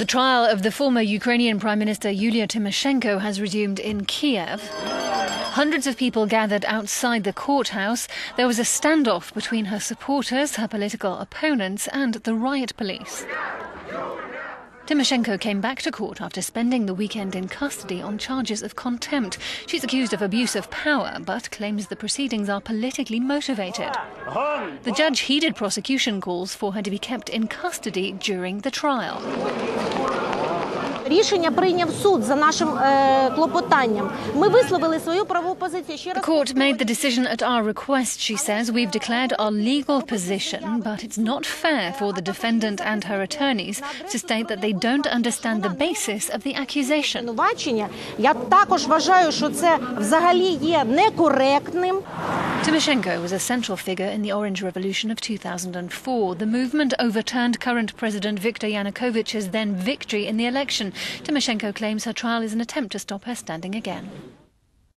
The trial of the former Ukrainian Prime Minister Yulia Tymoshenko has resumed in Kiev. Hundreds of people gathered outside the courthouse. There was a standoff between her supporters, her political opponents, and the riot police. Tymoshenko came back to court after spending the weekend in custody on charges of contempt. She's accused of abuse of power, but claims the proceedings are politically motivated. The judge heeded prosecution calls for her to be kept in custody during the trial. Рішення прийняв суд за нашим е, клопотанням. Ми висловили свою правову позицію. Ще раз court made the decision at our request, she says. We've declared our legal position, but it's not fair for the defendant and her attorneys to state that they don't understand the basis of the accusation. Я також вважаю, що це взагалі є некоректним. Tymoshenko was a central figure in the Orange Revolution of 2004. The movement overturned current President Viktor Yanukovych's then victory in the election. Tymoshenko claims her trial is an attempt to stop her standing again.